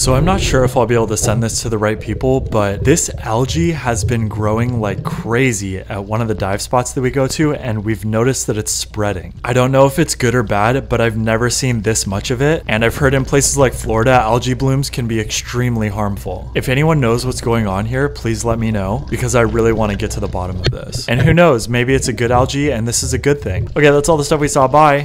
So I'm not sure if I'll be able to send this to the right people, but this algae has been growing like crazy at one of the dive spots that we go to, and we've noticed that it's spreading. I don't know if it's good or bad, but I've never seen this much of it, and I've heard in places like Florida, algae blooms can be extremely harmful. If anyone knows what's going on here, please let me know, because I really want to get to the bottom of this. And who knows, maybe it's a good algae and this is a good thing. Okay, that's all the stuff we saw. Bye.